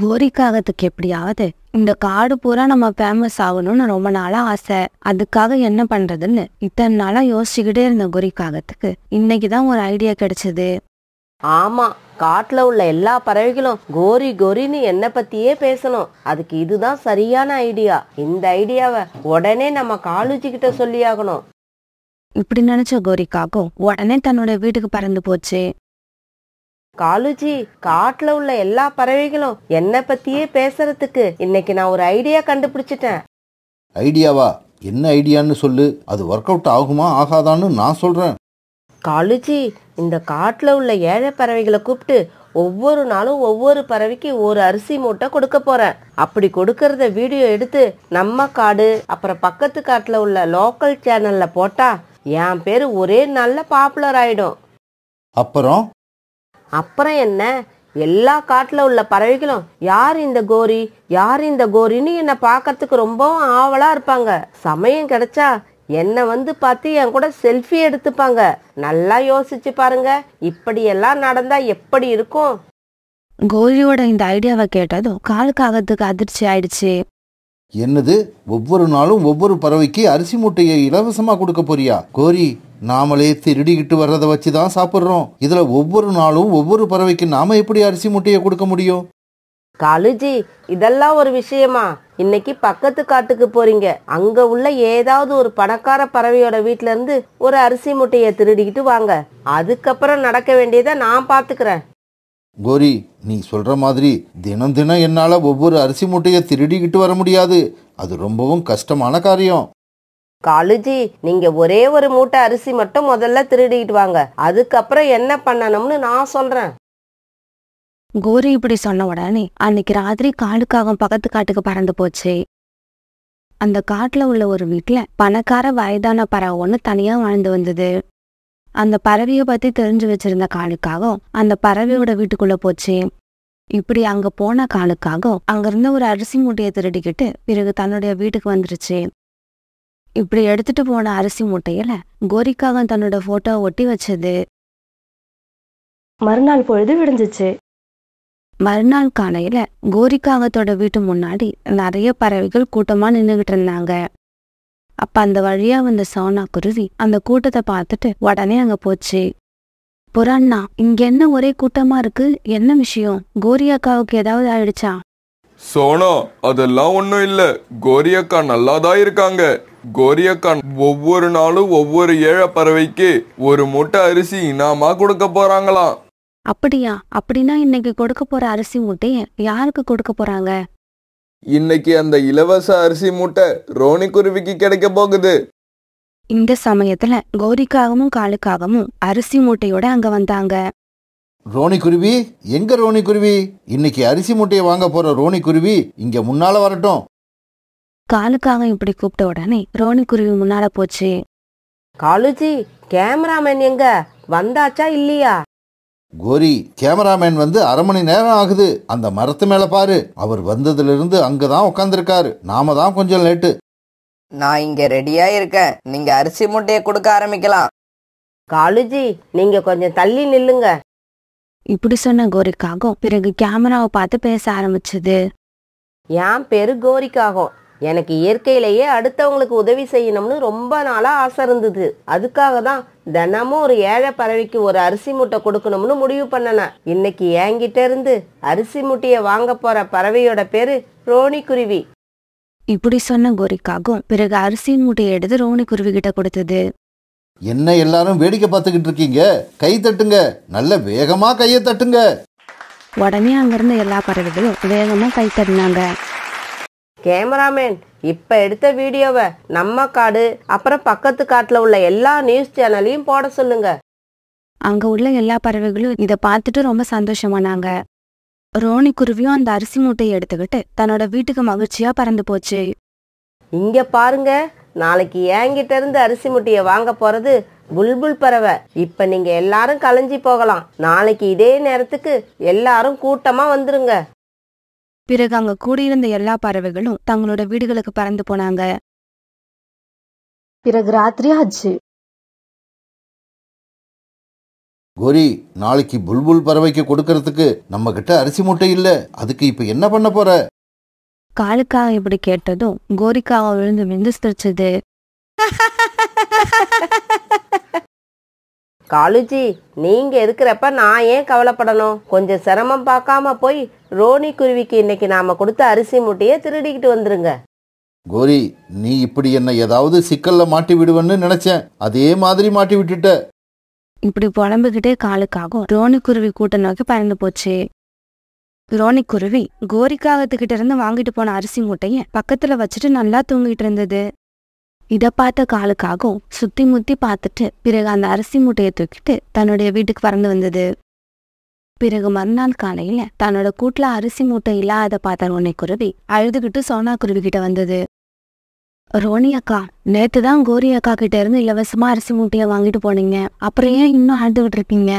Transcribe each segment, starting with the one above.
கோரிக்காகத்துக்கு எப்படியாவது இந்த காடு பூரா நம்ம ஃபேமஸ் ஆகணும்னு ரொம்ப நாளா ஆசை. அதுக்காக என்ன பண்றதுன்னு இத்தனை நாளா யோசிச்சுக்கிட்டே இருந்த கோரிக்காகத்துக்கு இன்னைக்குதான் ஒரு ஐடியா கிடைச்சது. ஆமா காட்டுல உள்ள எல்லா பறவைகளும் கோரி கோரின்னு என்ன பத்தியே பேசணும். அதுக்கு இதுதான் சரியான ஐடியா இந்த ஐடியாவை உடனே நம்ம காலுஜி கிட்ட சொல்லியாகணும். இப்படி நினைச்ச கோரிக்காகும் உடனே தன்னோட வீட்டுக்கு பறந்து போச்சு. காலுஜி காட்டுல உள்ள எல்லா பறவைகளும் என்ன பத்தியே பேசுறதுக்கு இன்னைக்கு நான் ஒரு ஐடியா கண்டுபிடிச்சிட்டேன். ஐடியாவா? என்ன ஐடியான்னு சொல்லு. அது ஒர்க் அவுட் ஆகுமா ஆகாதான்னு நான் சொல்றேன். காலுஜி இந்த காட்டுல உள்ள ஏழை பறவைகளை கூப்பிட்டு ஒவ்வொரு நாளும் ஒவ்வொரு பறவைக்கு ஒரு அரிசி மூட்டை கொடுக்க போறேன். அப்படி கொடுக்கறத வீடியோ எடுத்து நம்ம காடு அப்புறம் பக்கத்து காட்டுல உள்ள லோக்கல் சேனல்ல போட்டா என் பேரு ஒரே நல்ல பாப்புலர் ஆயிடும். அப்புறம்? அப்புறம் என்ன? எல்லா காட்டுல உள்ள பறவைகளும் யார் இந்த கோரி? யார் இந்த கோரின்னு என்னை பார்க்கறதுக்கு ரொம்பவும் ஆவலா இருப்பாங்க. சமயம் கிடைச்சா என்னை வந்து பார்த்து என் கூட செல்ஃபி எடுத்துப்பாங்க. நல்லா யோசிச்சு பாருங்க. இப்படியெல்லாம் நடந்தா எப்படி இருக்கும்? கோரியோட இந்த ஐடியாவை கேட்டதும் காலுக்காகத்துக்கு அதிர்ச்சி ஆயிடுச்சு. என்னது? ஒவ்வொரு நாளும் ஒவ்வொரு பறவைக்கு அரிசி மூட்டையை இலவசமா கொடுக்க போறியா? கோரி நாமளே திருடிக்கிட்டு வர்றதை வச்சு தான் சாப்பிட்றோம். இதுல ஒவ்வொரு நாளும் ஒவ்வொரு பறவைக்கு நாம எப்படி அரிசி மூட்டையை கொடுக்க முடியும்? காலுஜி இதெல்லாம் ஒரு விஷயமா? இன்னைக்கு பக்கத்து காட்டுக்கு போறீங்க. அங்க உள்ள ஏதாவது ஒரு பணக்கார பறவையோட வீட்ல இருந்து ஒரு அரிசி மூட்டையை திருடிக்கிட்டு வாங்க. அதுக்கப்புறம் நடக்க வேண்டியதை நான் பாத்துக்கிறேன். கோரி நீ சொல்ற மாதிரி தினம் தினம் என்னால ஒவ்வொரு அரிசி மூட்டையை திருடிக்கிட்டு வர முடியாது. அது ரொம்பவும் கஷ்டமான காரியம். காலுஜி நீங்க ஒரே ஒரு மூட்டை அரிசி மட்டும் முதல்ல திருடிக்கிட்டு வாங்க. அதுக்கப்புறம் என்ன பண்ணணும்னு நான் சொல்றேன். கோரி இப்படி சொன்ன உடனே அன்னைக்கு ராத்திரி காலுக்காகம் பக்கத்து காட்டுக்கு பறந்து போச்சு. அந்த காட்டுல உள்ள ஒரு வீட்டுல பணக்கார வயதான பறவை ஒன்று தனியா வாழ்ந்து வந்தது. அந்த பறவையை பத்தி தெரிஞ்சு வச்சிருந்த காலுக்காகம் அந்த பறவையோட வீட்டுக்குள்ள போச்சு. இப்படி அங்க போன காலுக்காகம் அங்கிருந்த ஒரு அரிசி மூட்டையை திருடிக்கிட்டு பிறகு தன்னுடைய வீட்டுக்கு வந்துருச்சு. இப்படி எடுத்துட்டு போன அரிசி மூட்டையில கோரிக்காகம் தன்னோட போட்டோ ஒட்டி வச்சது. மறுநாள் பொழுது விடிஞ்சிச்சு. மறுநாள் காலையில கோரிக்காகத்தோட வீட்டு முன்னாடி நிறைய பறவைகள் கூட்டமா நின்னுகிட்டு இருந்தாங்க. அப்ப அந்த வழியா வந்த சோனா குருவி அந்த கூட்டத்தை பார்த்துட்டு உடனே அங்க போச்சு. புறண்ணா இங்க என்ன ஒரே கூட்டமா இருக்கு? என்ன விஷயம்? கோரி அக்காவுக்கு ஏதாவது ஆயிடுச்சா? சோனா அதெல்லாம் ஒன்றும் இல்லை. கோரி அக்கா நல்லா தான் இருக்காங்க. கோரி அக்கா ஒவ்வொரு நாளும் ஒவ்வொரு ஏழை பறவைக்கு ஒரு மூட்டை அரிசி இனாமா கொடுக்க போறாங்களாம். அப்படியா? அப்படின்னா இன்னைக்கு கொடுக்க போற அரிசி மூட்டைய யாருக்கு கொடுக்க போறாங்க? இன்னைக்கு அந்த இலவச அரிசி மூட்டை ரோனி குருவிக்கு கிடைக்க போகுது. இந்த சமயத்துல கோரிக்காகவும் காலுக்காகவும் அரிசி மூட்டையோட அங்க வந்தாங்க. ரோனி குருவி? எங்க ரோனி குருவி? இன்னைக்கு அரிசி மூட்டையை வாங்க போற ரோனி குருவி இங்க முன்னால வரட்டும். காலுக்காகம் இப்படி கூப்பிட்ட உடனே ரோனி குருவி முன்னால போச்சு. காலுஜி கேமராமேன் எங்க? வந்தாச்சா இல்லையா? கோரி கேமராமேன் வந்து அரை மணி நேரம் ஆகுது. அந்த மரத்து மேல பாரு. அவர் வந்ததுல இருந்து அங்கதான் உட்காந்துருக்காரு நாம தான் கொஞ்சம் லேட்டு. நான் இங்க ரெடியா இருக்கேன். நீங்க அரிசி மூட்டையை கொடுக்க ஆரம்பிக்கலாம். காலுஜி நீங்க கொஞ்சம் தள்ளி நில்லுங்க. இப்படி சொன்ன கோரிக்காகம் பிறகு கேமராவை பார்த்து பேச ஆரம்பிச்சது. என் பேரு கோரிக்காகும்? எனக்கு இயற்கையிலேயே அடுத்தவங்களுக்கு உதவி செய்யணும்னு ரொம்ப நாளா ஆசை இருந்தது. அதுக்காக தான் தினமும் ஒரு ஏழை பறவைக்கு ஒரு அரிசி மூட்டை கொடுக்கணும்னு முடிவு பண்ணனேன். இன்னைக்கு என்கிட்ட இருந்து அரிசி மூட்டையை வாங்க போற பறவையோட பேரு ரோனி குருவி இப்படி சொன்ன கோரிக்காகம் பிறகு அரிசி மூட்டையை எடுத்து ரோனி குருவி கிட்ட கொடுத்தது. என்ன எல்லாரும் வேடிக்கை பார்த்துக்கிட்டு இருக்கீங்க? கை தட்டுங்க. நல்ல வேகமா கையை தட்டுங்க. உடனே அங்கிருந்த எல்லா பறவைகளும் வேகமா கை தட்டினாங்க. கேமராமேன் இப்ப எடுத்த வீடியோவை நம்ம காடு அப்புறம் பக்கத்து காட்டுல உள்ள எல்லா நியூஸ் சேனலையும் போட சொல்லுங்க. அங்க உள்ள எல்லா பறவைகளும் இத பார்த்துட்டு ரொம்ப சந்தோஷமானாங்க. ரோனி குருவியும் அந்த அரிசி மூட்டையை எடுத்துக்கிட்டு தன்னோட வீட்டுக்கு மகிழ்ச்சியா பறந்து போச்சு. இங்க பாருங்க நாளைக்கு என்கிட்ட இருந்து அரிசி முட்டையை வாங்க போறது புல்புல் பறவை. இப்ப நீங்க எல்லாரும் கலைஞ்சி போகலாம். நாளைக்கு இதே நேரத்துக்கு எல்லாரும் கூட்டமா வந்துருங்க. பிறகு அங்க கூடியிருந்த எல்லா பறவைகளும் தங்களோட வீடுகளுக்கு பறந்து போனாங்க. பிறகு ராத்திரி ஆச்சு. கோரி நாளைக்கு புல்புல் பறவைக்கு கொடுக்கறதுக்கு நம்ம கிட்ட அரிசி மூட்டை இல்ல. அதுக்கு இப்ப என்ன பண்ண போற? காலுக்காக இப்படி கேட்டதும் கோரிக்காக விழுந்து விந்து சிரிச்சது காலுஜி நீங்க இருக்கிறப்ப நான் ஏன் கவலைப்படணும்? கொஞ்சம் சிரமம் பார்க்காம போய் ரோனி குருவிக்கு இன்னைக்கு நாம கொடுத்த அரிசி மூட்டையை திருடிக்கிட்டு வந்துருங்க. கோரி நீ இப்படி என்ன ஏதாவது சிக்கல்ல மாட்டி விடுவேன்னு நினைச்சேன். அதே மாதிரி மாட்டி விட்டுட்ட. இப்படி புலம்புகிட்டே காலுக்காகும் ரோனிக்குருவி கூட்ட நோக்கி பறந்து போச்சு. ரோனிக்குருவி கோரிக்காகத்துக்கிட்ட இருந்து வாங்கிட்டு போன அரிசி மூட்டைய பக்கத்துல வச்சுட்டு நல்லா தூங்கிட்டு இருந்தது. இதை பார்த்த காலுக்காகவும் சுத்தி முத்தி பார்த்துட்டு பிறகு அந்த அரிசி மூட்டையை தூக்கிட்டு தன்னுடைய வீட்டுக்கு பறந்து வந்தது. பிறகு மறுநாள் காலையில தன்னோட கூட்டுல அரிசி மூட்டை இல்லாத பார்த்த ரோனிக்குருவி அழுதுகிட்டு சோனா குருவி கிட்ட வந்தது. ரோனி அக்கா நேற்று தான் கோரி அக்கா கிட்ட இருந்து இலவசமா அரிசி மூட்டையை வாங்கிட்டு போனீங்க. அப்புறம் ஏன் இன்னும் அழுதுகிட்டு இருக்கீங்க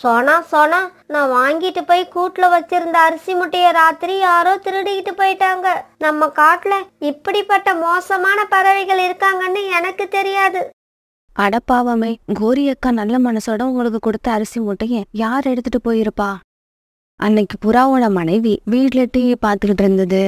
சோனா சோனா நான் வாங்கிட்டு போய் கூட்டுல வச்சிருந்த அரிசி முட்டைய ராத்திரி யாரோ திருடிக்கிட்டு போயிட்டாங்க. நம்ம காட்டுல இப்படிப்பட்ட மோசமான பறவைகள் இருக்காங்கன்னு எனக்கு தெரியாது. அடப்பாவமே கோரி அக்கா நல்ல மனசோட உங்களுக்கு கொடுத்த அரிசி மூட்டைய யார் எடுத்துட்டு போயிருப்பா? அன்னைக்கு புறாவோட மனைவி வீட்ல டிவி பார்த்துக்கிட்டு இருந்தது.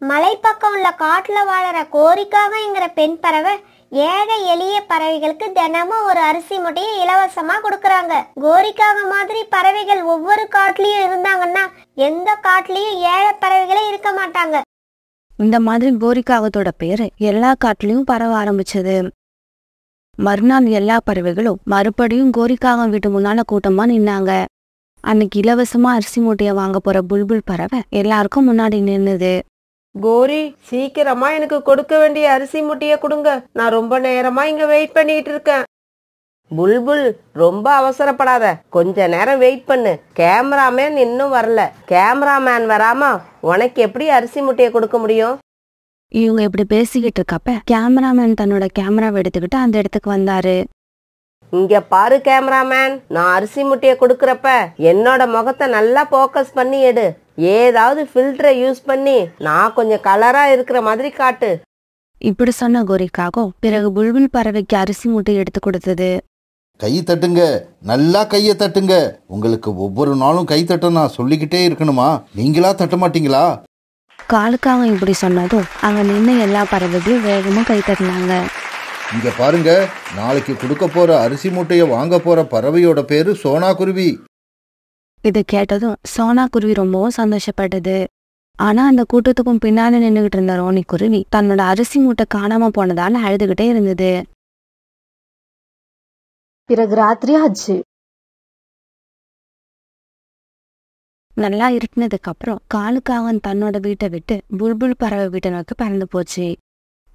மலைப்பக்கம் உள்ள காட்டுல வாழற கோரிக்காகங்கிற பெண் பறவை ஏழை எளிய பறவைகளுக்கு தினமும் ஒரு அரிசி மூட்டையை இலவசமா கொடுக்கறாங்க. கோரிக்காக மாதிரி பறவைகள் ஒவ்வொரு காட்டுலயும் இருந்தாங்கன்னா எந்த காட்டுலயும் ஏழை பறவைகளே இருக்க மாட்டாங்க. இந்த மாதிரி கோரிக்காகத்தோட பேரு எல்லா காட்டுலயும் பரவ ஆரம்பிச்சது. மறுநாள் எல்லா பறவைகளும் மறுபடியும் கோரிக்காகம் வீட்டு முன்னால கூட்டமா நின்னாங்க. அன்னைக்கு இலவசமா அரிசி மூட்டையை வாங்க போற புல்புல் பறவை எல்லாருக்கும் முன்னாடி நின்னுது. கோரி சீக்கிரமா எனக்கு கொடுக்க வேண்டிய அரிசி மூட்டையை கொடுங்க. நான் ரொம்ப நேரமா இங்க வெயிட் பண்ணிட்டு இருக்கேன். புல்புல் ரொம்ப அவசரப்படாத. கொஞ்ச நேரம் வெயிட் பண்ணு. கேமராமேன் இன்னும் வரல. கேமராமேன் வராம உனக்கு எப்படி அரிசி மூட்டையை கொடுக்க முடியும்? இவங்க இப்படி பேசிக்கிட்டு இருக்கப்ப கேமராமேன் தன்னோட கேமராவை எடுத்துக்கிட்டு அந்த இடத்துக்கு வந்தாரு. இங்க பாரு கேமராமேன் நான் அரிசி முட்டையை கொடுக்கறப்ப என்னோட முகத்தை நல்லா ஃபோக்கஸ் பண்ணி எடு. ஏதாவது ஃபில்டரை யூஸ் பண்ணி நான் கொஞ்சம் கலரா இருக்கிற மாதிரி காட்டு. இப்படி சொன்ன கோரிக்காகோ பிறகு புல்புல் பறவைக்கு அரிசி மூட்டை எடுத்து கொடுத்தது. கை தட்டுங்க. நல்லா கையை தட்டுங்க. உங்களுக்கு ஒவ்வொரு நாளும் கை தட்ட நான் சொல்லிக்கிட்டே இருக்கணுமா? நீங்களா தட்ட மாட்டீங்களா? காலுக்காக இப்படி சொன்னதும் அங்க நின்ன எல்லா பறவைகளும் வேகமா கை தட்டினாங்க. இங்க பாருங்க. நாளைக்கு கொடுக்க போற அரிசி மூட்டையை வாங்க போற பறவையோட பேரு சோனா குருவி இது கேட்டதும் சோனா குருவி ரொம்பவும் சந்தோஷப்பட்டது. ஆனா அந்த கூட்டத்துக்கும் பின்னால நின்னுகிட்டு இருந்த ரோனி குருவி தன்னோட அரிசி மூட்டை காணாம போனதால அழுதுகிட்டே இருந்தது. பிறகு ராத்திரி ஆச்சு. நல்லா இருட்டினதுக்கு அப்புறம் காலுக்காகன் தன்னோட வீட்டை விட்டு புல்புல் பறவை வீட்டை நோக்கி பறந்து போச்சு.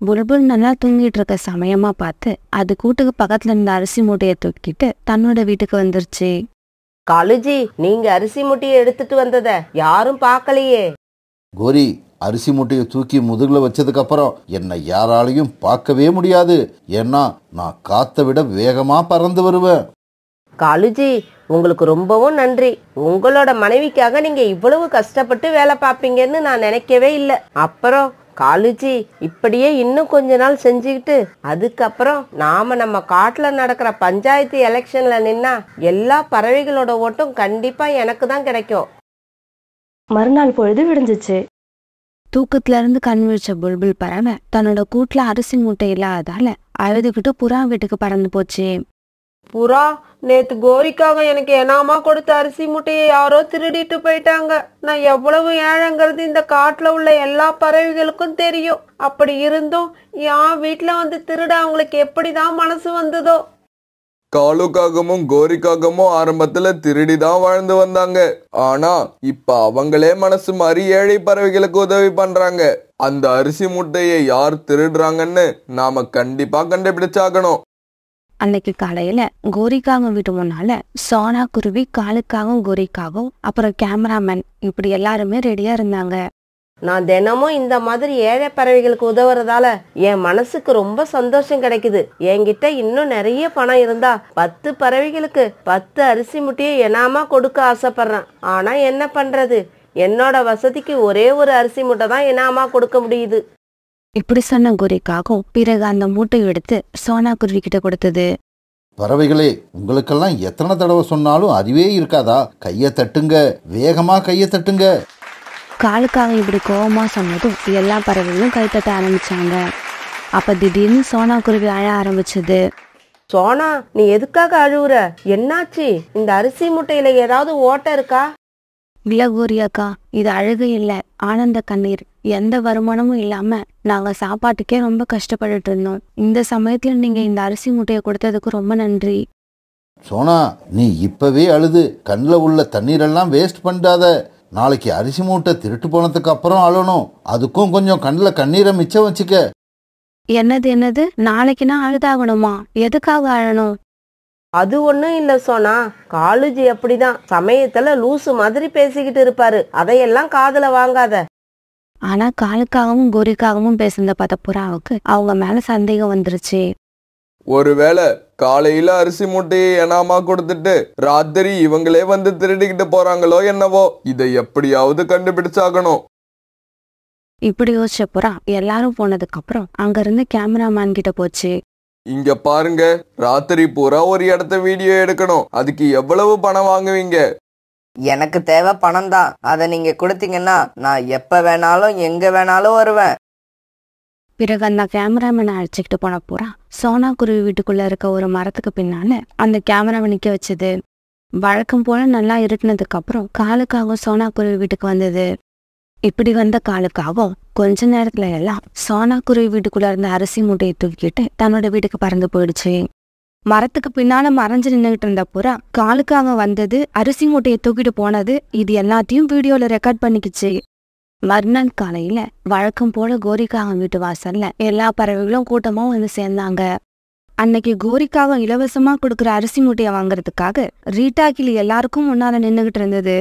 புல்புல் நல்லா தூங்கிட்டு இருக்க சமயமா பார்த்து அது கூட்டுக்கு பக்கத்துல இருந்த அரிசி மூட்டையை தூக்கிட்டு தன்னோட வீட்டுக்கு வந்துருச்சு. காலுஜி நீங்க அரிசி முட்டையை எடுத்துட்டு வந்தத யாரும் பார்க்கலையே. கோரி அரிசி மூட்டையை தூக்கி முதுகுல வச்சதுக்கு அப்புறம் என்னை யாராலையும் பார்க்கவே முடியாது. ஏன்னா நான் காத்தை விட வேகமா பறந்து வருவேன். காலுஜி உங்களுக்கு ரொம்பவும் நன்றி. உங்களோட மனைவிக்காக நீங்க இவ்வளவு கஷ்டப்பட்டு வேலை பார்ப்பீங்கன்னு நான் நினைக்கவே இல்லை. அப்புறம் காலுஜி இப்படியே இன்னும் கொஞ்ச நாள் செஞ்சுக்கிட்டு அதுக்கப்புறம் நாம நம்ம காட்டுல நடக்கிற பஞ்சாயத்து எலெக்ஷன்ல நின்னா எல்லா பறவைகளோட ஓட்டும் கண்டிப்பா எனக்கு தான் கிடைக்கும். மறுநாள் பொழுது விடிஞ்சிச்சு. தூக்கத்துல இருந்து கண் விழிச்ச புல்புல் பறவை தன்னோட கூட்டுல அரிசி மூட்டை இல்லாததால அழுதுகிட்டு புறா வீட்டுக்கு பறந்து போச்சு. புறா நேத்து கோரிக்காக எனக்கு எனாமா கொடுத்த அரிசி முட்டையை யாரோ திருடிட்டு போயிட்டாங்க. நான் எவ்வளவு ஏழைங்கிறது இந்த காட்டுல உள்ள எல்லா பறவைகளுக்கும் தெரியும். அப்படி இருந்தும் என் வீட்டுல வந்து திருட அவங்களுக்கு எப்படிதான் மனசு வந்ததோ? காலுக்காகமும் கோரிக்காகமும் ஆரம்பத்துல திருடி தான் வாழ்ந்து வந்தாங்க. ஆனா இப்ப அவங்களே மனசு மாறி ஏழை பறவைகளுக்கு உதவி பண்றாங்க. அந்த அரிசி முட்டையை யார் திருடுறாங்கன்னு நாம கண்டிப்பா கண்டுபிடிச்சாகணும். அன்னைக்கு காலையில கோரிக்காக வீட்டு முன்னால சோனா குருவி காலுக்காகவும் கோரிக்காகவும் அப்புறம் கேமராமேன் இப்படி எல்லாருமே ரெடியா இருந்தாங்க. நான் தினமும் இந்த மாதிரி ஏழை பறவைகளுக்கு உதவுறதால என் மனசுக்கு ரொம்ப சந்தோஷம் கிடைக்குது. என்கிட்ட இன்னும் நிறைய பணம் இருந்தா பத்து பறவைகளுக்கு பத்து அரிசி முட்டையை எனாமா கொடுக்க ஆசைப்படுறேன். ஆனா என்ன பண்றது? என்னோட வசதிக்கு ஒரே ஒரு அரிசி முட்டை தான் எனாமா கொடுக்க முடியுது? இப்படி சொன்ன கோரிக்காகவும் பிறகு அந்த மூட்டை எடுத்து சோனா குருவி கிட்ட கொடுத்தது. பறவைகளே உங்களுக்கெல்லாம் எத்தனை தடவை சொன்னாலும் அறிவே இருக்காதா? கையை தட்டுங்க. வேகமா கையை தட்டுங்க. காலுக்காக இப்படி கோவமா சொன்னதும் எல்லா பறவைகளும் கைத்தட்ட ஆரம்பிச்சாங்க. அப்ப திடீர்னு சோனா குருவி அழ ஆரம்பிச்சது. சோனா நீ எதுக்காக அழுவுற? என்னாச்சு? இந்த அரிசி முட்டையில ஏதாவது ஓட்டை இருக்கா? இல்ல இது அழுகு இல்ல ஆனந்த கண்ணீர். எந்த வருமானமும் இல்லாம நாங்க சாப்பாட்டுக்கே ரொம்ப கஷ்டப்பட்டுட்டு இருந்தோம். இந்த சமயத்துல நீங்க இந்த அரிசி முட்டையை கொடுத்ததுக்கு ரொம்ப நன்றி. சோனா நீ இப்பவே அழுது. கண்ணில் உள்ள தண்ணீரெல்லாம் வேஸ்ட் பண்ணாத. நாளைக்கு அரிசி மூட்டை திருட்டு போனதுக்கு அப்புறம் அழணும். அதுக்கும் கொஞ்சம் கண்ணில் கண்ணீரை மிச்சம் வச்சுக்க. என்னது என்னது? நாளைக்குனா அழுதாகணுமா? எதுக்காக அழணும்? அது ஒண்ணும் இல்ல சோனா. காலேஜ் அப்படிதான். சமயத்துல லூசு மாதிரி பேசிக்கிட்டு இருப்பாரு. அதையெல்லாம் காதுல வாங்காத. ஆனா காலுக்காகவும் கோரிக்காகவும் பேசுனத பார்த்த புறாவுக்கு அவங்க மேல சந்தேகம் வந்துருச்சு. ஒருவேளை காலையில அரிசி மூட்டையை எனாமா கொடுத்துட்டு ராத்திரி இவங்களே வந்து திருடிக்கிட்டு போறாங்களோ என்னவோ இதை எப்படியாவது கண்டுபிடிச்சாகணும். இப்படி யோசிச்ச புறா எல்லாரும் போனதுக்கு அப்புறம் அங்க இருந்து கேமராமேன் கிட்ட போச்சு. இங்க பாருங்க ராத்திரி பூரா ஒரு இடத்த வீடியோ எடுக்கணும். அதுக்கு எவ்வளவு பணம் வாங்குவீங்க? எனக்கு தேவை பணம் தான் அதை நீங்க கொடுத்தீங்கன்னா நான் எப்ப வேணாலும் எங்க வேணாலும் வருவேன். பிறகு அந்த கேமராமேனை அழைச்சிக்கிட்டு போன புறா சோனா குருவி வீட்டுக்குள்ள இருக்க ஒரு மரத்துக்கு பின்னால அந்த கேமராவை நிக்க வச்சது. வழக்கம் போல நல்லா இருட்டினதுக்கு அப்புறம் காலுக்காகவும் சோனா குருவி வீட்டுக்கு வந்தது. இப்படி வந்த காலுக்காகவும் கொஞ்ச நேரத்துல எல்லாம் சோனா குருவி வீட்டுக்குள்ள இருந்த அரிசி மூட்டையை தூக்கிட்டு தன்னோட வீட்டுக்கு பறந்து போயிடுச்சு. மரத்துக்கு பின்னால மறைஞ்சு நின்றுகிட்டு இருந்த புறா காலுக்காக வந்தது அரிசி மூட்டையை தூக்கிட்டு போனது இது எல்லாத்தையும் வீடியோல ரெக்கார்ட் பண்ணிக்கிச்சு. மறுநாள் காலையில வழக்கம் போல கோரிக்காகம் வீட்டு வாசல்ல எல்லா பறவைகளும் கூட்டமா வந்து சேர்ந்தாங்க. அன்னைக்கு கோரிக்காகம் இலவசமா கொடுக்குற அரிசி மூட்டையை வாங்குறதுக்காக ரீட்டா கிளி எல்லாருக்கும் முன்னால நின்றுகிட்டு இருந்தது.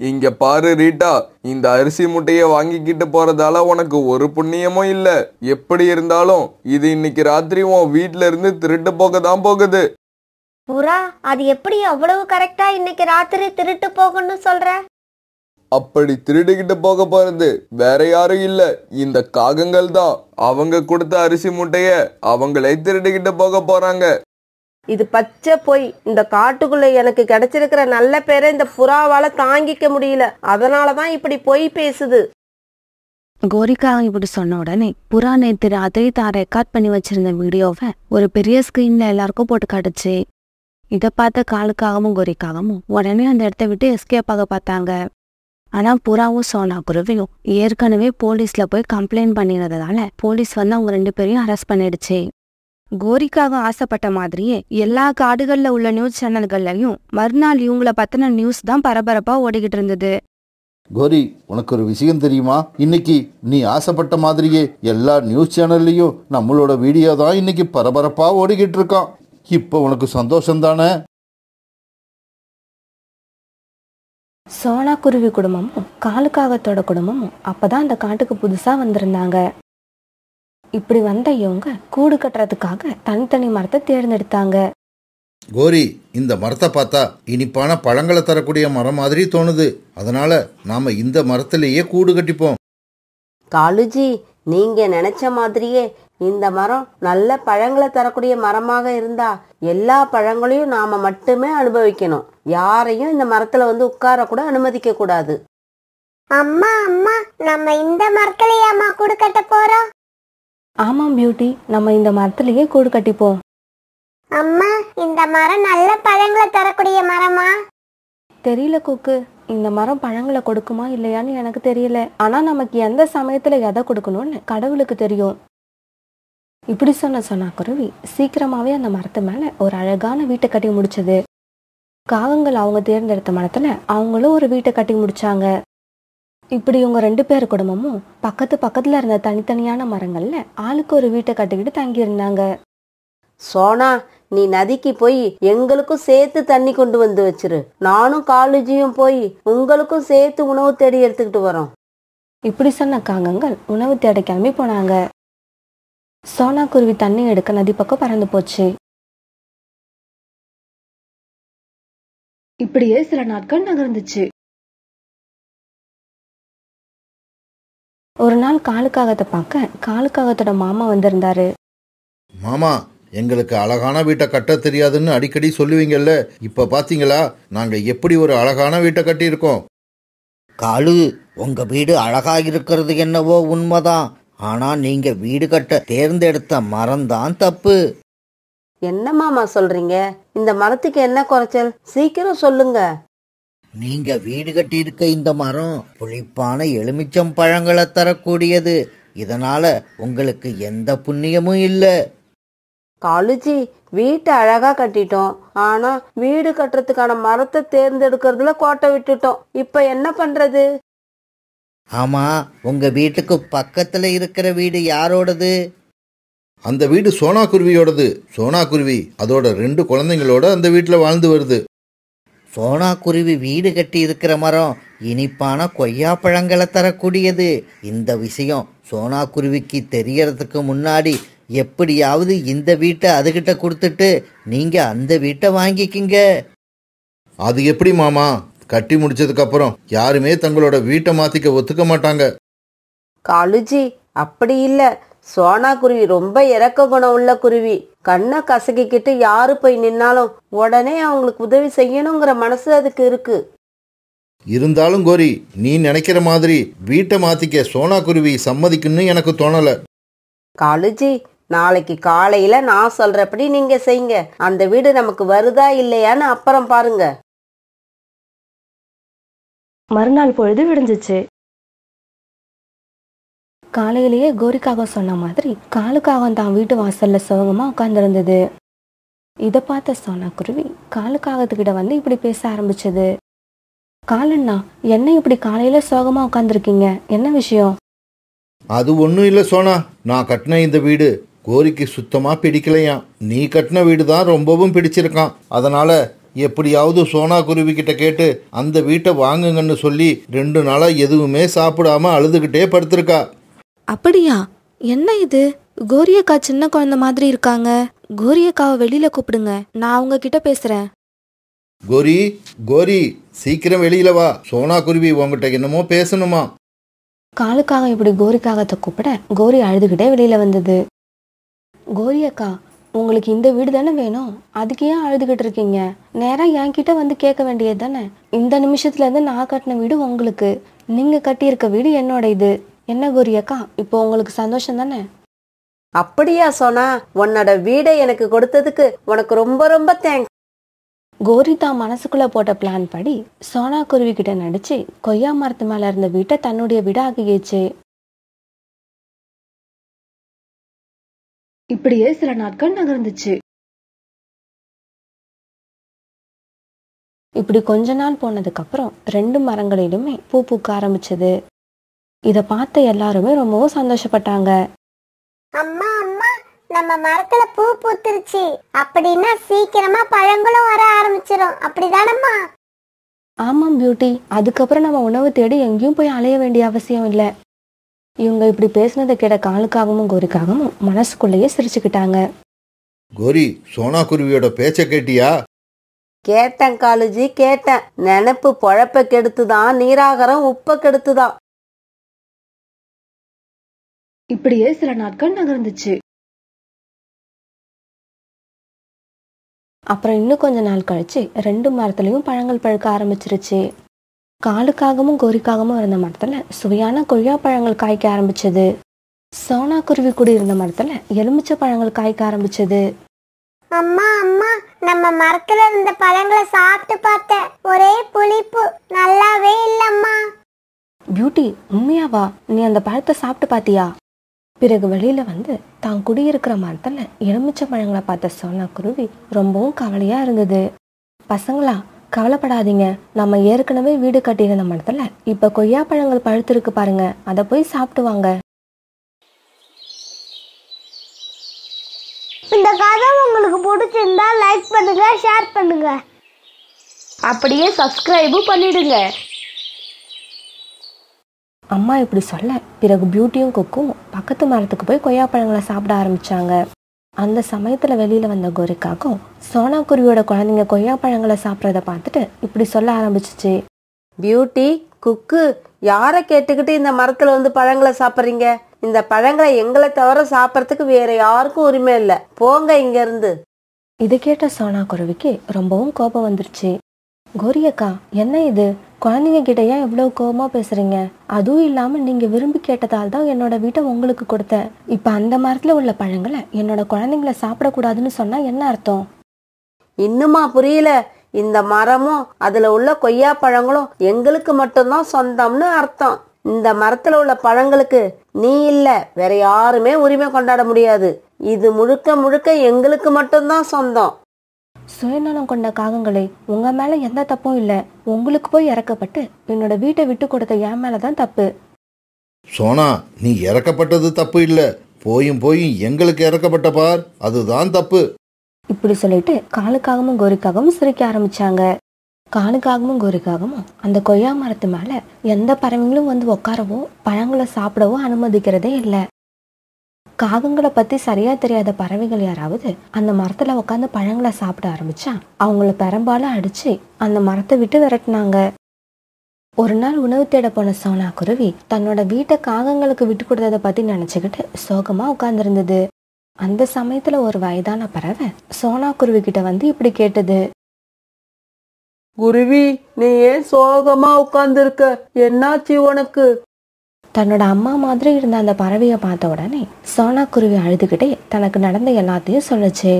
இங்க பாரு ரீட்டா இந்த அரிசி முட்டைய வாங்கிக்கிட்டு போறதால உனக்கு ஒரு புண்ணியமும் இல்ல. எப்படி இருந்தாலும் இது இன்னைக்கு ராத்திரி உன் வீட்ல இருந்து திருட்டு போக தான் போகுது. புறா அது எப்படி அவ்வளவு கரெக்டா இன்னைக்கு ராத்திரி திருட்டு போகணும்னு சொல்ற? அப்படி திருடிக்கிட்டு போக போறது வேற யாரும் இல்ல. இந்த காகங்கள் தான். அவங்க கொடுத்த அரிசி முட்டைய அவங்களே திருடிக்கிட்டு போக போறாங்க. இது பச்சை பொய். இந்த காட்டுக்குள்ள எனக்கு கிடைச்சிருக்கிற நல்ல பேரை இந்த புறாவால தாங்கிக்க முடியல. அதனாலதான் இப்படி பொய் பேசுது. கோரிக்கா இப்படி சொன்ன உடனே புறா நேத்து ராத்திரி தான் ரெக்கார்ட் பண்ணி வச்சிருந்த வீடியோவை ஒரு பெரிய ஸ்கிரீன்ல எல்லாருக்கும் போட்டு காட்டுச்சு. இதை பார்த்த காலுக்காகவும் கோரிக்காகவும் உடனே அந்த இடத்த விட்டு எஸ்கேப் ஆக பார்த்தாங்க. ஆனா புறாவும் சோனா குருவியும் ஏற்கனவே போலீஸ்ல போய் கம்ப்ளைண்ட் பண்ணினதால போலீஸ் வந்து அவங்க ரெண்டு பேரையும் அரெஸ்ட் பண்ணிடுச்சு. கோரிக்காக ஆசைப்பட்ட மாதிரியே எல்லா காடுகள்ல உள்ள நியூஸ் சேனல்கள்லயும் மறுநாள் இவங்கள பத்தின நியூஸ் தான் பரபரப்பா ஓடிக்கிட்டு இருந்தது. கோரி உனக்கு ஒரு விஷயம் தெரியுமா? இன்னைக்கு நீ ஆசைப்பட்ட மாதிரியே எல்லா நியூஸ் சேனல்லையும் நம்மளோட வீடியோ தான் இன்னைக்கு பரபரப்பா ஓடிக்கிட்டு இருக்கான். இப்போ உனக்கு சந்தோஷம் தானே? சோனா குருவி குடும்பமும் காலுக்காகத்தோட குடும்பமும் அப்பதான் அந்த காட்டுக்கு புதுசா வந்திருந்தாங்க. இப்படி வந்த இவங்க கூடு கட்டுறதுக்காக தனித்தனி மரத்தை தேர்ந்தெடுத்தாங்க. கோரி இந்த மரத்தை பார்த்தா இனிப்பான பழங்களை தரக்கூடிய மரம் மாதிரி தோணுது. அதனால நாம இந்த மரத்திலேயே கூடு கட்டிப்போம். காலுஜி நீங்க நினைச்ச மாதிரியே இந்த மரம் நல்ல பழங்களை தரக்கூடிய மரமாக இருந்தா எல்லா பழங்களையும் நாம மட்டுமே அனுபவிக்கணும். யாரையும் இந்த மரத்துல வந்து உட்கார கூட அனுமதிக்க கூடாது. அம்மா அம்மா நம்ம இந்த மரத்துலயாம்மா கூடு கட்ட போறோம். ஆமாம் பியூட்டி நம்ம இந்த மரத்திலேயே கூடு கட்டிப்போம். அம்மா இந்த மரம் நல்ல பழங்களை தரக்கூடிய மரமா? தெரியல குக்கு. இந்த மரம் பழங்களை கொடுக்குமா இல்லையான்னு எனக்கு தெரியல. ஆனா நமக்கு எந்த சமயத்துல எதை கொடுக்கணும்னு கடவுளுக்கு தெரியும். இப்படி சொன்ன சொன்னா குருவி சீக்கிரமாவே அந்த மரத்து மேல ஒரு அழகான வீட்டை கட்டி முடிச்சது. காகங்கள் அவங்க தேர்ந்தெடுத்த மரத்துல அவங்களும் ஒரு வீட்டை கட்டி முடிச்சாங்க. இப்படி இவங்க ரெண்டு பேர் குடும்பமும் பக்கத்து பக்கத்துல இருந்த தனித்தனியான மரங்கள்ல ஆளுக்கு ஒரு வீட்டை கட்டிக்கிட்டு தங்கி இருந்தாங்க சோனா நீ நதிக்கு போய் எங்களுக்கும் சேர்த்து தண்ணி கொண்டு வந்து வச்சிரு. நானும் காலேஜியும் போய் உங்களுக்கும் சேர்த்து உணவு தேடி எடுத்துக்கிட்டு வரோம். இப்படி சொன்ன காகங்கள் உணவு தேட கிளம்பி போனாங்க. சோனா குருவி தண்ணி எடுக்க நதி பக்கம் பறந்து போச்சு. இப்படியே சில நாட்கள் நகர்ந்துச்சு. ஒரு நாள் காலுக்காகத்தை பார்க்க காலுக்காகத்தோட மாமா வந்திருந்தாரு. மாமா எங்களுக்கு அழகான வீட்டை கட்ட தெரியாதுன்னு அடிக்கடி சொல்லுவீங்கல்ல இப்ப பாத்தீங்களா நாங்க எப்படி ஒரு அழகான வீட்டை கட்டியிருக்கோம்? காலு உங்க வீடு அழகா இருக்கிறது என்னவோ உண்மைதான் ஆனா நீங்க வீடு கட்ட தேர்ந்தெடுத்த மரம் தான் தப்பு. என்ன மாமா சொல்றீங்க? இந்த மரத்துக்கு என்ன குறைச்சல்? சீக்கிரம் சொல்லுங்க. நீங்க வீடு கட்டி இருக்க இந்த மரம் புளிப்பான எலுமிச்சம் பழங்களை தரக்கூடியது. இதனால உங்களுக்கு எந்த புண்ணியமும் இல்லை. காலுஜி வீட்டை அழகா கட்டிட்டோம். ஆனா வீடு கட்டுறதுக்கான மரத்தை தேர்ந்தெடுக்கிறதுல கோட்டை விட்டுட்டோம். இப்ப என்ன பண்றது? ஆமா உங்க வீட்டுக்கு பக்கத்துல இருக்கிற வீடு யாரோடது? அந்த வீடு சோனா குருவியோடது சோனா குருவி அதோட ரெண்டு குழந்தைங்களோட அந்த வீட்டில் வாழ்ந்து வருது. சோனா குருவி வீடு கட்டி இருக்கிற மரம் இனிப்பான கொய்யா பழங்களை தரக்கூடியது. இந்த விஷயம் சோனா குருவிக்கு தெரியறதுக்கு முன்னாடி எப்படியாவது இந்த வீட்டை அதுகிட்ட கொடுத்துட்டு நீங்க அந்த வீட்டை வாங்கிக்கிங்க. அது எப்படி மாமா? கட்டி முடிச்சதுக்கு அப்புறம் யாருமே தங்களோட வீட்டை மாத்திக்க ஒத்துக்க மாட்டாங்க. காலுஜி அப்படி இல்ல. சோனா குருவி ரொம்ப இறக்க குணம் உள்ள குருவி. கண்ணை கசக்கிக்கிட்டு யாரு போய் நின்னாலும் உடனே அவங்களுக்கு உதவி செய்யணுங்கிற மனசு அதுக்கு இருக்கு. இருந்தாலும் கோரி நீ நினைக்கிற மாதிரி வீட்டை மாத்திக்க சோனா குருவி சம்மதிக்குன்னு எனக்கு தோணல. காலுஜி நாளைக்கு காலையில நான் சொல்றபடி நீங்க செய்யுங்க. அந்த வீடு நமக்கு வருதா இல்லையான்னு அப்புறம் பாருங்க. மறுநாள் பொழுது விடிஞ்சிச்சு. காலையிலேயே கோரிக்காகம் சொன்ன மாதிரி காலுக்காகம் தான் வீட்டு வாசல்ல சோகமா உட்காந்துருந்தது இதை பார்த்த சோனா குருவி காலுக்காகத்துக்கிட்ட வந்து இப்படி பேச ஆரம்பிச்சது. காலண்ணா என்ன இப்படி காலையில சோகமா உட்காந்துருக்கீங்க என்ன விஷயம்? அது ஒன்றும் இல்லை சோனா. நான் கட்டின இந்த வீடு கோரிக்கு சுத்தமா பிடிக்கலையாம் நீ கட்டின வீடு தான் ரொம்பவும் பிடிச்சிருக்கான். அதனால எப்படியாவது சோனா குருவி கிட்ட கேட்டு அந்த வீட்டை வாங்குங்கன்னு சொல்லி ரெண்டு நாளாக எதுவுமே சாப்பிடாம அழுதுகிட்டே படுத்திருக்கா. அப்படியா? என்ன இது? கோரியக்கா சின்ன குழந்தை மாதிரி இருக்காங்க. கோரியக்காவை வெளியில கூப்பிடுங்க. நான் அவங்க கிட்ட பேசுறேன். கோரி கோரி சீக்கிரம் வெளியில வா. சோனா குருவி உங்ககிட்ட என்னமோ பேசணுமா? காலுக்காக இப்படி கோரிக்காகத்தை கூப்பிட கோரி அழுதுகிட்டே வெளியில வந்தது. கோரி அக்கா உங்களுக்கு இந்த வீடு தானே வேணும்? அதுக்கு ஏன் அழுதுகிட்டு இருக்கீங்க? நேரா என்கிட்ட வந்து கேட்க வேண்டியது தானே? இந்த நிமிஷத்துல இருந்து நான் கட்டின வீடு உங்களுக்கு. நீங்க கட்டியிருக்க வீடு என்னோட இது. என்ன கோரி அக்கா? இப்போ உங்களுக்கு சந்தோஷம் தானே? அப்படியா சோனா உன்னோட வீடை எனக்கு கொடுத்ததுக்கு உனக்கு ரொம்ப ரொம்ப தேங்க்ஸ் கோரி தான் மனசுக்குள்ள போட்ட பிளான் படி சோனா குருவி கிட்ட நடிச்சு கொய்யா மரத்து மேல இருந்த வீட்டை தன்னுடைய வீடா ஆக்கிக்கிச்சு இப்படியே சில நாட்கள் நகர்ந்துச்சு. இப்படி கொஞ்ச நாள் போனதுக்கு அப்புறம் ரெண்டு மரங்களிலுமே பூ பூக்க ஆரம்பிச்சது. இத பார்த்த எல்லாருமே ரொம்பவும் சந்தோஷப்பட்டாங்க. அம்மா அம்மா நம்ம மரத்துல பூ பூத்துருச்சு. அப்படின்னா சீக்கிரமா பழங்களும் வர ஆரம்பிச்சிடும் அப்படிதானம்மா? ஆமாம் பியூட்டி. அதுக்கப்புறம் நம்ம உணவு தேடி எங்கேயும் போய் அலைய வேண்டிய அவசியம் இல்லை. இவங்க இப்படி பேசுனதை கேட்ட காலுக்காகவும் கோரிக்காகவும் மனசுக்குள்ளேயே சிரிச்சுக்கிட்டாங்க. கோரி சோனா குருவியோட பேச்சை கேட்டியா? கேட்டேன் காலுஜி கேட்டேன். நினப்பு பொழப்ப கெடுத்துதான் நீராகரம் உப்ப கெடுத்துதான். இப்படியே சில நாட்கள் நகர்ந்துச்சு. அப்புறம் இன்னும் கொஞ்ச நாள் கழிச்சு ரெண்டு மரத்துலயும் பழங்கள் பழுக்க ஆரம்பிச்சிருச்சு. காலுக்காகவும் கோரிக்காகவும் இருந்த மரத்துல சுவையான கொய்யா பழங்கள் காய்க்க ஆரம்பிச்சது. சோனா குருவி கூடி இருந்த மரத்துல எலுமிச்சை பழங்கள் காய்க்க ஆரம்பிச்சது. அம்மா அம்மா நம்ம மரத்துல இருந்த பழங்களை சாப்பிட்டு பார்த்தேன் ஒரே புளிப்பு நல்லாவே இல்லம்மா. பியூட்டி உண்மையாவா நீ அந்த பழத்தை சாப்பிட்டு பாத்தியா பிறகு வெளியில வந்து தான் குடியிருக்கிற மரத்துல எலுமிச்சை பழங்களை பார்த்த சோனா குருவி ரொம்பவும் கவலையா இருந்தது. பசங்களா கவலைப்படாதீங்க. நம்ம ஏற்கனவே வீடு கட்டியிருந்த மரத்துல இப்ப கொய்யா பழங்கள் பழுத்திருக்கு பாருங்க. அதை போய் சாப்பிட்டு வாங்க. இந்த கதை உங்களுக்கு பிடிச்சிருந்தா லைக் பண்ணுங்க ஷேர் பண்ணுங்க. அப்படியே சப்ஸ்கிரைபும் பண்ணிடுங்க. அம்மா இப்படி சொல்ல பிறகு பியூட்டியும் குக்கும் பக்கத்து மரத்துக்கு போய் கொய்யா பழங்களை சாப்பிட ஆரம்பிச்சாங்க. அந்த சமயத்துல வெளியில வந்த கோரிக்காக்கும் சோனா குருவியோட குழந்தைங்க கொய்யா பழங்களை சாப்பிட்றத பார்த்துட்டு இப்படி சொல்ல ஆரம்பிச்சிச்சு. பியூட்டி குக்கு யாரை கேட்டுக்கிட்டு இந்த மரத்துல வந்து பழங்களை சாப்பிட்றீங்க? இந்த பழங்களை எங்களை தவிர சாப்பிட்றதுக்கு வேற யாருக்கும் உரிமை இல்லை. போங்க இங்க இருந்து இது கேட்ட சோனா குருவிக்கு ரொம்பவும் கோபம் வந்துருச்சு. கோரியக்கா என்ன இது? குழந்தைங்க கிட்ட ஏன் இவ்வளவு கோபமா பேசுறீங்க? அதுவும் இல்லாம நீங்க விரும்பி கேட்டதால் தான் என்னோட வீட்டை உங்களுக்கு கொடுத்தேன். இப்ப அந்த மரத்துல உள்ள பழங்களை என்னோட குழந்தைங்கள சாப்பிடக்கூடாதுன்னு சொன்னா என்ன அர்த்தம்? இன்னுமா புரியல. இந்த மரமும் அதுல உள்ள கொய்யா பழங்களும் எங்களுக்கு மட்டும்தான் சொந்தம்னு அர்த்தம். இந்த மரத்துல உள்ள பழங்களுக்கு நீ இல்ல வேற யாருமே உரிமை கொண்டாட முடியாது. இது முழுக்க முழுக்க எங்களுக்கு மட்டும்தான் சொந்தம். சுயநலம் கொண்ட காகங்களே உங்க மேல எந்த தப்பும் இல்ல. உங்களுக்கு போய் இறக்கப்பட்டு என்னோட வீட்டை விட்டு கொடுத்த என் மேலதான் தப்பு. சோனா நீ இறக்கப்பட்டது தப்பு இல்ல. போயும் போயும் எங்களுக்கு இறக்கப்பட்ட பார். அதுதான் தப்பு. இப்படி சொல்லிட்டு காலுக்காகவும் கோரிக்காகவும் சிரிக்க ஆரம்பிச்சாங்க. காலுக்காகவும் கோரிக்காகவும் அந்த கொய்யா மரத்து மேல எந்த பறவைங்களும் வந்து உட்காரவோ பழங்களை சாப்பிடவோ அனுமதிக்கிறதே இல்லை. காகங்களை பத்தி சரியா தெரியாத பறவைகள் யாராவது அந்த மரத்துல உட்காந்து பழங்களை சாப்பிட ஆரம்பிச்சா அவங்கள பெரும்பாலும் அடிச்சு அந்த மரத்தை விட்டு விரட்டினாங்க. ஒரு நாள் உணவு தேட போன சோனா குருவி தன்னோட வீட்டை காகங்களுக்கு விட்டு கொடுத்ததை பத்தி நினைச்சுக்கிட்டு சோகமா உட்காந்துருந்தது அந்த சமயத்துல ஒரு வயதான பறவை சோனா குருவி கிட்ட வந்து இப்படி கேட்டது. குருவி நீ ஏன் சோகமா உட்கார்ந்துருக்க என்னாச்சு உனக்கு? தன்னோட அம்மா மாதிரி இருந்த அந்த பறவையை பார்த்த உடனே சோனா குருவி அழுதுகிட்டே தனக்கு நடந்த எல்லாத்தையும் சொல்லுச்சு.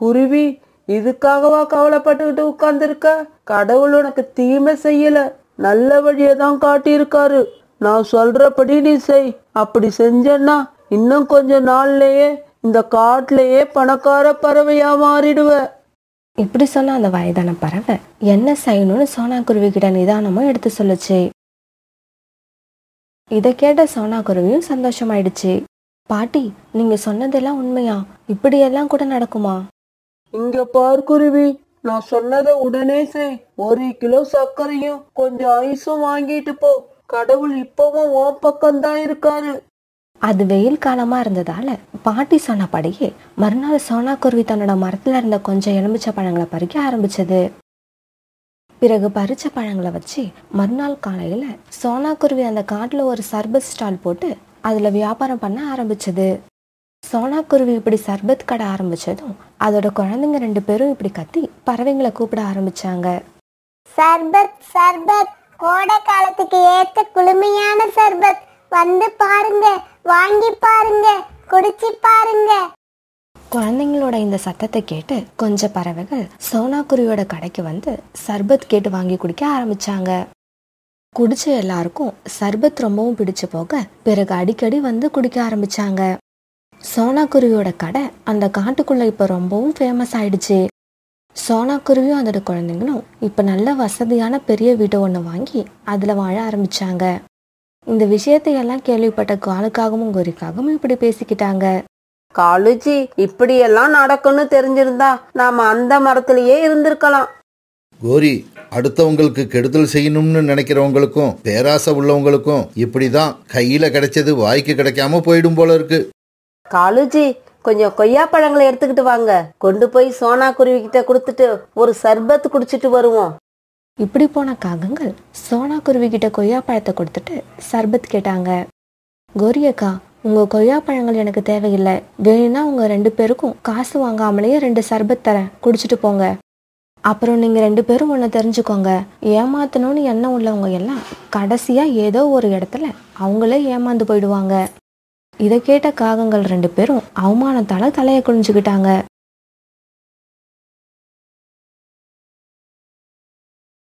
குருவி இதுக்காகவா கவலைப்பட்டுக்கிட்டு உட்கார்ந்துருக்க? கடவுள் உனக்கு தீமை செய்யல. நல்ல வழியை தான் காட்டியிருக்காரு. நான் சொல்றபடி நீ செய். அப்படி செஞ்சேன்னா இன்னும் கொஞ்ச நாள்லயே இந்த காட்டுலயே பணக்கார பறவையா மாறிடுவ. இப்படி சொன்ன அந்த வயதான பறவை என்ன செய்யணும்னு சோனா குருவி கிட்ட நிதானமா எடுத்து சொல்லுச்சு. இதை கேட்ட சோனா குருவியும் சந்தோஷமாயிடுச்சு. பாட்டி நீங்க சொன்னதெல்லாம் உண்மையா? இப்படியெல்லாம் கூட நடக்குமா? இங்க பார் குருவி நான் சொன்னதை உடனே செய். ஒரு கிலோ சர்க்கரையும் கொஞ்சம் ஐஸும் வாங்கிட்டு போ. கடவுள் இப்பவும் உன் பக்கம்தான் இருக்காரு. அது வெயில் காலமா இருந்ததால பாட்டி சொன்னபடியே மறுநாள் சோனா குருவி தன்னோட மரத்துல இருந்த கொஞ்சம் எலுமிச்சை பழங்களை பறிக்க ஆரம்பிச்சது. பிறகு பறிச்ச பழங்களை வச்சு மறுநாள் காலையில் சோனாக்குருவி அந்த காட்டில் ஒரு சர்பத் ஸ்டால் போட்டு அதில் வியாபாரம் பண்ண ஆரம்பிச்சது. சோனாக்குருவி இப்படி சர்பத் கடை ஆரம்பிச்சதும் அதோட குழந்தைங்க ரெண்டு பேரும் இப்படி கத்தி பறவைங்களை கூப்பிட ஆரம்பிச்சாங்க. சர்பத் சர்பத் கோடை காலத்துக்கு ஏத்த குளுமையான சர்பத். வந்து பாருங்க வாங்கி பாருங்க குடிச்சு பாருங்க. குழந்தைங்களோட இந்த சத்தத்தை கேட்டு கொஞ்ச பறவைகள் சோனா குருவியோட கடைக்கு வந்து சர்பத் கேட்டு வாங்கி குடிக்க ஆரம்பிச்சாங்க. குடிச்ச எல்லாருக்கும் சர்பத் ரொம்பவும் பிடிச்சு போக பிறகு அடிக்கடி வந்து குடிக்க ஆரம்பிச்சாங்க. சோனா குருவியோட கடை அந்த காட்டுக்குள்ள இப்ப ரொம்பவும் ஃபேமஸ் ஆயிடுச்சு. சோனாக்குருவியும் அதோட குழந்தைங்களும் இப்ப நல்ல வசதியான பெரிய வீட்டை ஒன்று வாங்கி அதுல வாழ ஆரம்பிச்சாங்க. இந்த விஷயத்தை எல்லாம் கேள்விப்பட்ட காலுக்காகவும் கோரிக்காகவும் இப்படி பேசிக்கிட்டாங்க. காலுஜி இப்படியெல்லாம் நடக்கும்னு தெரிஞ்சிருந்தா நாம அந்த மரத்திலேயே இருந்திருக்கலாம். கோரி அடுத்தவங்களுக்கு கெடுதல் செய்யணும்னு நினைக்கிறவங்களுக்கும் பேராசை உள்ளவங்களுக்கும் இப்படிதான் கையில கிடைச்சது வாய்க்கு கிடைக்காம போயிடும் போல இருக்கு. காலுஜி கொஞ்சம் கொய்யா பழங்களை எடுத்துக்கிட்டு வாங்க. கொண்டு போய் சோனா குருவி கிட்ட கொடுத்துட்டு ஒரு சர்பத் குடிச்சிட்டு வருவோம். இப்படி போன காகங்கள் சோனா குருவி கிட்ட கொய்யா பழத்தை கொடுத்துட்டு சர்பத் கேட்டாங்க. கோரி உங்கள் உங்க கொய்யா பழங்கள் எனக்கு தேவையில்லை. வேணும்னா உங்க ரெண்டு பேருக்கும் காசு வாங்காமலேயே ரெண்டு சர்பத் தரேன். குடிச்சிட்டு போங்க. அப்புறம் நீங்க ரெண்டு பேரும் ஒன்று தெரிஞ்சுக்கோங்க. ஏமாத்தணும்னு எண்ணம் உள்ளவங்க எல்லாம் கடைசியா ஏதோ ஒரு இடத்துல அவங்களே ஏமாந்து போயிடுவாங்க. இதை கேட்ட காகங்கள் ரெண்டு பேரும் அவமானத்தால தலையை குனிஞ்சுக்கிட்டாங்க.